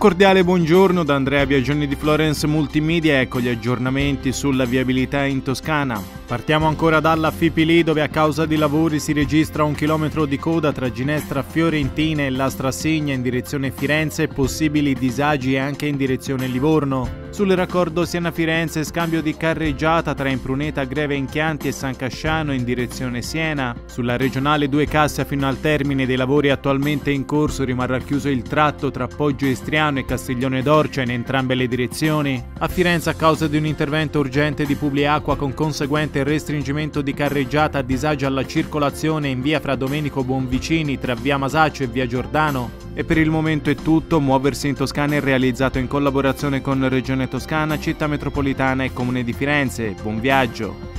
cordiale buongiorno da Andrea Biagioni di Florence Multimedia, ecco gli aggiornamenti sulla viabilità in Toscana. Partiamo ancora dalla Fipili dove a causa di lavori si registra un chilometro di coda tra Ginestra Fiorentina e Lastra Signa in direzione Firenze e possibili disagi anche in direzione Livorno. Sul raccordo Siena-Firenze scambio di carreggiata tra Impruneta Greve Inchianti e San Casciano in direzione Siena. Sulla regionale 2 Cassia fino al termine dei lavori attualmente in corso rimarrà chiuso il tratto tra Poggio Istriano e Castiglione d'Orcia in entrambe le direzioni. A Firenze a causa di un intervento urgente di Publiacqua con conseguente restringimento di carreggiata a disagio alla circolazione in via Fra Domenico Buonvicini tra via Masaccio e via Giordano. E per il momento è tutto, muoversi in Toscana è realizzato in collaborazione con Regione Toscana, Città Metropolitana e Comune di Firenze. Buon viaggio!